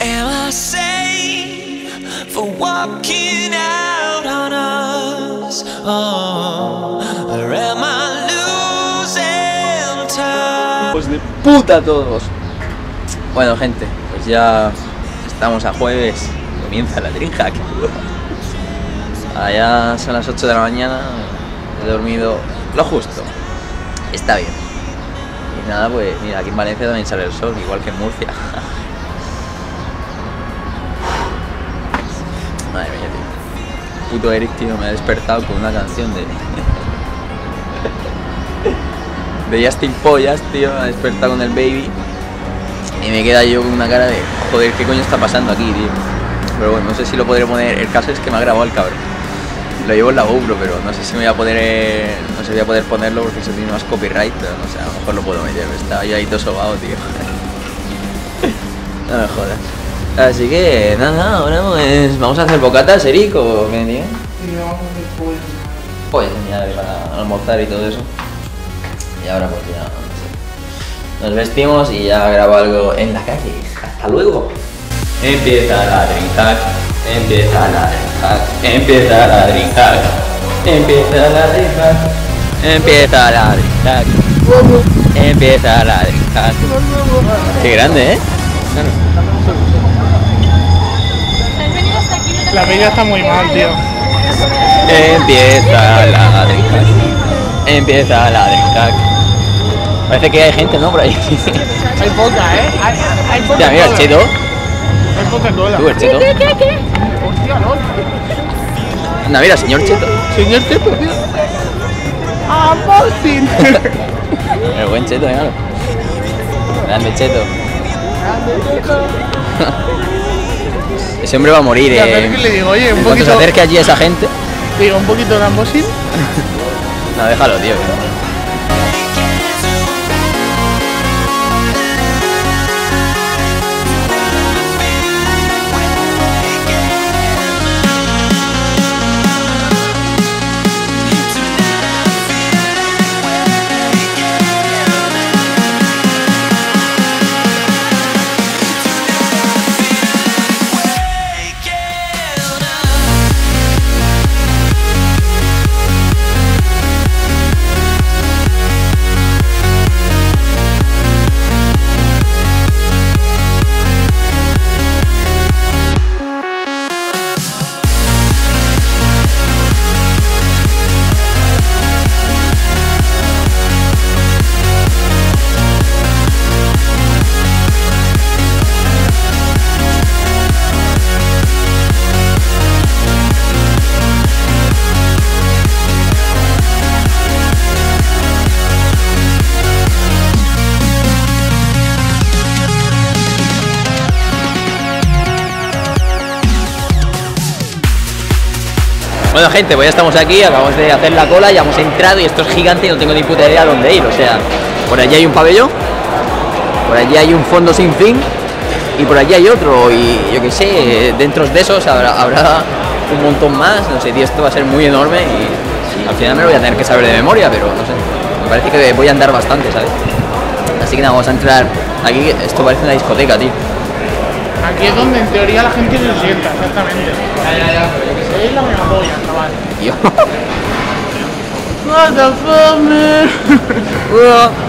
Am I for walking out on us? Oh, or am I losing time? Pues de puta todos. Bueno, gente, pues ya estamos a jueves. Comienza la Dreamhack. Allá son las 8 de la mañana. He dormido lo justo. Está bien. Y nada, pues mira, aquí en Valencia también sale el sol, igual que en Murcia. Puto Eric, tío, me ha despertado con una canción de. de Justin Pollas, tío, me ha despertado con el baby. Y me queda yo con una cara de. Joder, ¿qué coño está pasando aquí, tío? Pero bueno, no sé si lo podré poner. El caso es que me ha grabado el cabrón. Lo llevo en la GoPro, pero no sé si me voy a poder. No sé si voy a poder ponerlo porque eso tiene más copyright, pero no sé, a lo mejor lo puedo meter. Está yo ahí todo sobado, tío. no me jodas. Así que nada, ahora pues vamos a hacer bocatas, Eric, o qué tío. Pues ya para almorzar y todo eso. Y ahora pues ya no sé. nos vestimos y ya grabo algo en la calle. Hasta luego. Empieza la Dreamhack, empieza la Dreamhack, empieza la Dreamhack, empieza la Dreamhack, empieza la Dreamhack, empieza la Dreamhack. Qué grande, ¿eh? La peña está muy mal, tío. Empieza la Dreamhack, empieza la Dreamhack. Parece que hay gente, ¿no? Por ahí. Hay poca, ¿eh? Hay, hay poca Ya, mira, el cheto. Hay poca cola. Tú, el cheto. Hostia, no. Anda, mira, señor cheto. Señor Cheto, tío. ¡Ah, Martin! El buen cheto, claro. Grande cheto. Ese hombre va a morir, Ya, eh. ¿sabes qué le digo? Oye, un cuanto se poquito, acerque allí a esa gente. digo, un poquito de Ambosin. No, déjalo, tío. Bueno, gente, pues ya estamos aquí, acabamos de hacer la cola, ya hemos entrado y esto es gigante y no tengo ni puta idea dónde ir. O sea, por allí hay un pabellón, por allí hay un fondo sin fin y por allí hay otro. Y yo qué sé, dentro de esos habrá, habrá un montón más. No sé, tío, esto va a ser muy enorme y al final me lo voy a tener que saber de memoria, pero no sé. Me parece que voy a andar bastante, ¿sabes? Así que nada, vamos a entrar aquí. Esto parece una discoteca, tío. Aquí es donde en teoría la gente se sienta, exactamente. La mega polla, chaval. Tío. What the fuck, man?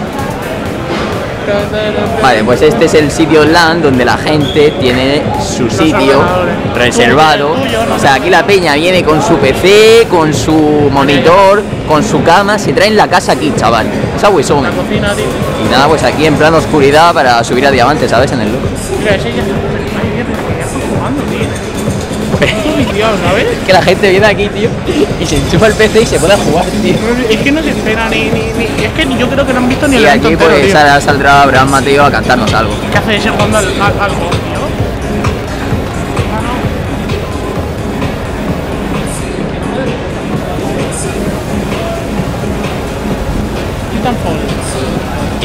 Vale, pues este es el sitio LAN donde la gente tiene su sitio reservado. O sea, aquí la peña viene con su PC, con su monitor, con su cama, se traen la casa aquí, chaval. Esa huesón. Y nada, pues aquí en plan oscuridad para subir a diamante, ¿sabes? En el look. Viciado, ¿sabes? Que la gente viene aquí, tío, y se enchufa el PC y se a jugar, tío. Es que no se espera ni, ni, ni. Es que yo creo que no han visto ni el Y evento aquí entero, pues tío. ahora saldrá Abraham Mateo a cantarnos algo. ¿Qué hace ese jugando al, al, al juego, tío?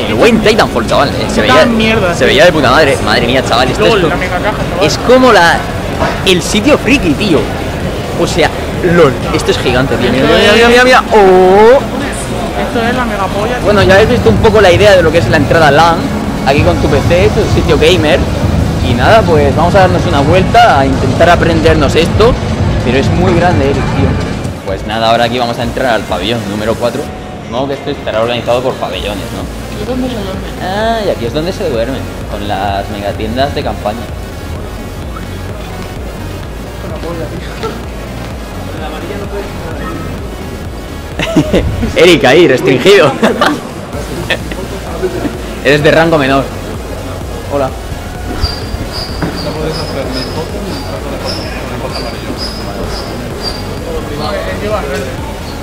El buen Titanfall, chaval. eh, Se veía, mierda, se veía de puta madre. Madre mía, chaval. Esto LOL, es, co- la mega caja, chaval. es como la el sitio friki, tío. O sea, LOL. Esto es gigante, tío. Mira, mira, mira, mira, mira. Oh. Esto es la mega polla. tío. Bueno, ya habéis visto un poco la idea de lo que es la entrada LAN. Aquí con tu PC, tu sitio gamer. Y nada, pues vamos a darnos una vuelta a intentar aprendernos esto, pero es muy grande, Eric, tío. Pues nada, ahora aquí vamos a entrar al pabellón número 4. Supongo que esto estará organizado por pabellones, ¿no? ¿Y dónde se duerme? Ah, y aquí es donde se duerme, con las megatiendas de campaña. La polla, ahí, restringido. Eres de rango menor. Hola. Lleva verde.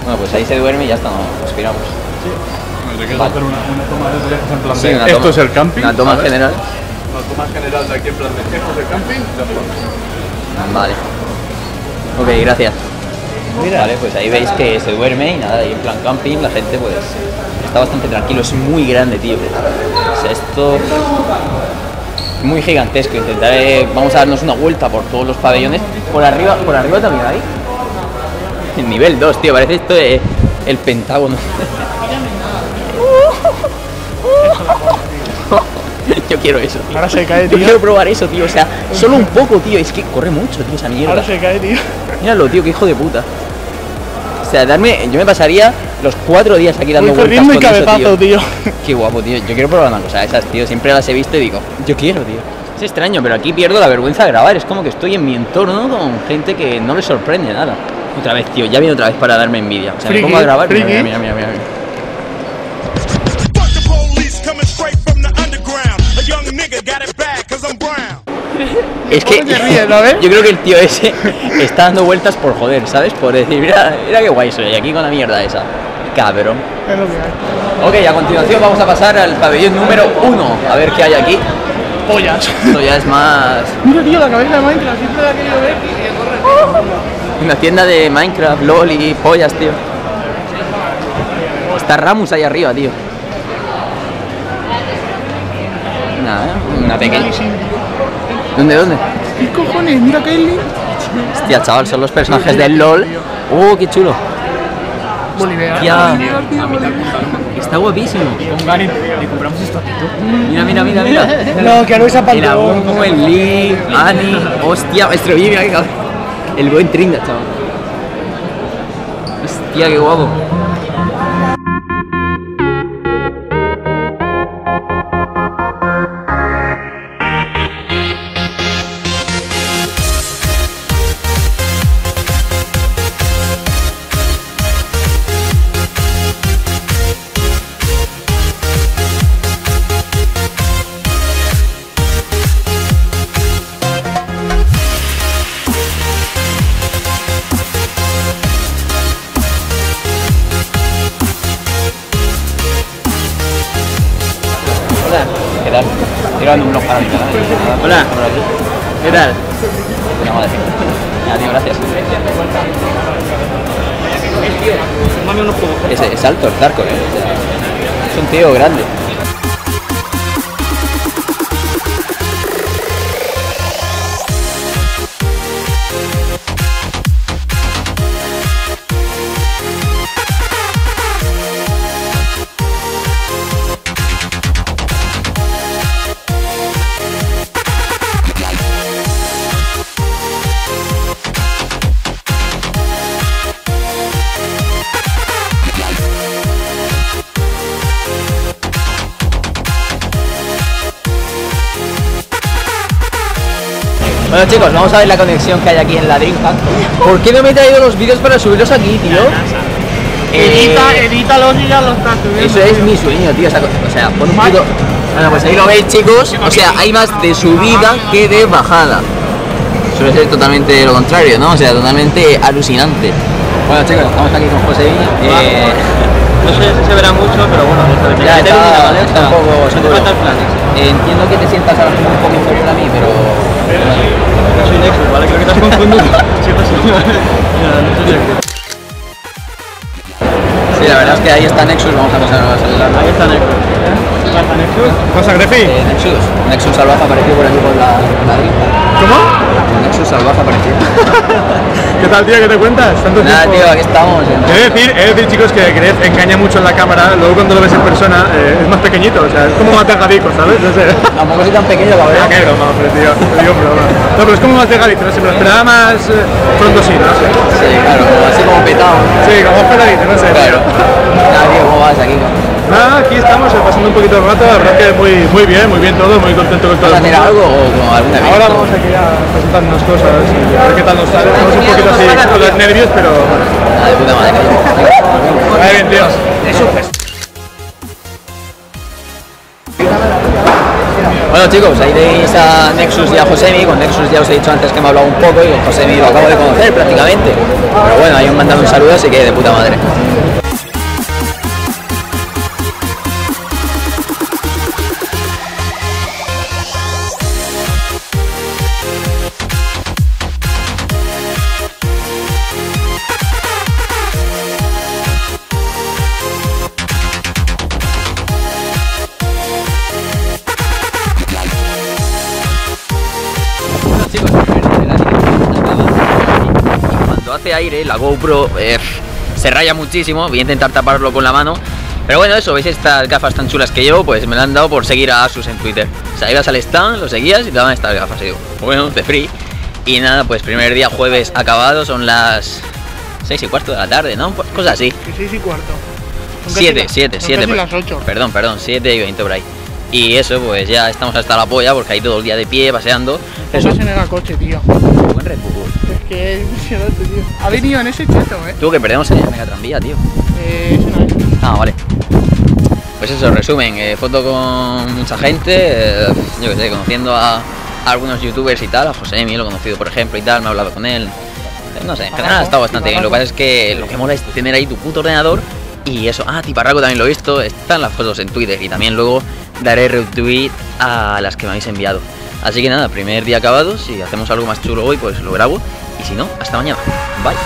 Bueno, pues ahí se duerme y ya está, nos respiramos. ¿Te quieres Vale. hacer una, una toma de viajes en plan Sí, de una esto toma- es el camping? Una toma general. Una toma general de aquí en plan de el camping, ya. Vale. Ok, gracias. Vale, pues ahí veis que se duerme y nada, ahí en plan camping la gente pues está bastante tranquilo, es muy grande, tío. O sea, esto es muy gigantesco. Intentaré, vamos a darnos una vuelta por todos los pabellones. Por arriba, por arriba también hay. El nivel 2, tío, parece esto de el Pentágono. Yo quiero eso. tío. Ahora se cae, Yo tío. quiero probar eso, tío. O sea, solo un poco, tío. Es que corre mucho, tío, esa mierda. Ahora se cae, tío. Míralo, tío, qué hijo de puta. O sea, darme. Yo me pasaría los cuatro días aquí dando Voy vueltas con eso, cabezazo, tío. Qué guapo, tío. Yo quiero probar una cosa esas, tío. Siempre las he visto y digo, yo quiero, tío. Es extraño, pero aquí pierdo la vergüenza de grabar. Es como que estoy en mi entorno con gente que no le sorprende nada. Otra vez, tío. Ya viene otra vez para darme envidia. O sea, Friki, me pongo a grabar. Mira, mira, mira, mira, mira. Es que ¿Cómo te ríes, no ves? yo creo que el tío ese está dando vueltas por joder, ¿sabes? Por decir, mira, mira qué guay soy aquí con la mierda esa. Cabrón. Es lo que hay. Ok, a continuación vamos a pasar al pabellón número uno. A ver qué hay aquí. Pollas. Esto ya es más Mira, tío, la cabeza de Minecraft. Siempre la he querido ver. una tienda de Minecraft, LOL y pollas, tío. Está Ramus ahí arriba, tío. Nada, ¿eh? una pequeña. ¿Dónde, dónde? ¿Qué cojones? Mira, Kylie. Hostia, chaval, son los personajes del LOL. ¡Uh, qué chulo! Bolivia. Ya. Está guapísimo. Con Gary le compramos estatito. Mira, mira, mira, mira. No, que no es El Abumo, el Lee, Ani. Hostia, maestro Vivi, mira. El buen Tringa, chaval. Hostia, qué guapo. Hola. ¿Qué tal? Ya, tío, gracias. Es, es alto el Zarco, eh. Es un tío grande. Bueno chicos, vamos a ver la conexión que hay aquí en la Dreamhack. ¿Por qué no me he traído los vídeos para subirlos aquí, tío? Eh, Edita, edítalos y ya los estás subiendo. Eso es tío. mi sueño, tío. O sea, o sea, pon un puto... Bueno, pues ahí lo veis, chicos. O sea, hay más de subida que de bajada. Suele ser totalmente lo contrario, ¿no? O sea, totalmente alucinante. Bueno, chicos, estamos aquí con José eh, No sé si se verá mucho, pero bueno, ya está, ¿vale? está un poco. Eh, Entiendo que te sientas ahora mismo un poco inferior a mí, pero... No soy Nexus, ¿vale? Creo que te has confundido. Sí, pues sí. No soy Nexus. Sí, la verdad es que ahí está Nexus, vamos a pasar a saludar. Ahí está Nexus. ¿Pasa Nexus? ¿Pasa, Grefi? Eh, Nexus, Nexus salvaje apareció por aquí por la, por la Dreamhack. ¿Cómo? Nexus salvaje aparecido. ¿Qué tal, tío? ¿Qué te cuentas? Tanto Nada, tiempo. tío, aquí estamos. He de decir, he de decir, chicos, que Gref engaña mucho en la cámara, luego cuando lo ves en persona eh, es más pequeñito, o sea, es como más delgadico, ¿sabes? No sé. Tampoco soy tan pequeño, Ah, cabrón. qué broma, hombre, tío. Te digo broma. No, pero es como más delgadito, no sé, me lo esperaba más eh, frondosito, no sé. Sí, claro, así como petado. Sí, como peladito, no sé. Claro. Nada, tío, ¿cómo vas aquí? Nada, aquí estamos pasando un poquito de rato, la verdad que muy, muy bien, muy bien todo, muy contento con todo ¿Vas a hacer mundo. algo o como algún evento? Ahora vamos aquí a presentarnos cosas y a ver qué tal nos sale. Estamos un poquito así con los nervios, pero bueno. Nada, de puta madre. Bien. Bueno chicos, ahí tenéis a Nexus y a Josemi. Con Nexus ya os he dicho antes que me ha hablado un poco y con Josemi lo acabo de conocer prácticamente. Pero bueno, ahí os mandado un saludo, así que de puta madre. Hace aire la GoPro eh, se raya muchísimo, voy a intentar taparlo con la mano. Pero bueno, eso, veis estas gafas tan chulas que llevo, pues me las han dado por seguir a Asus en Twitter. O sea, ibas al stand, lo seguías y te daban estas gafas. Y digo, bueno, de free. Y nada, pues primer día jueves acabado, son las 6 y cuarto de la tarde, ¿no? Pues cosas así. Que seis y cuarto. Son casi 7, las- 7, son 7. casi las 8. Perdón, perdón, 7 y 20 por ahí. Y eso, pues ya estamos hasta la polla porque ahí todo el día de pie, paseando. Eso, Eso se nega coche, tío. buen Red Bull. Es que es impresionante, tío. Ha venido en ese cheto, eh. Tú que perdemos en el Mega Tranvía, tío. eh no es. Ah, vale. Pues eso, resumen, eh, foto con mucha gente, eh, yo que sé, conociendo a, a algunos youtubers y tal, a José lo he conocido por ejemplo y tal, me he hablado con él. No sé, en general ha estado bastante bien. Lo que pasa es que lo que mola es tener ahí tu puto ordenador y eso. Ah, Tiparraco también lo he visto, están las fotos en Twitter y también luego daré retweet a las que me habéis enviado. Así que nada, primer día acabado, si hacemos algo más chulo hoy, pues lo grabo y si no, hasta mañana. Bye.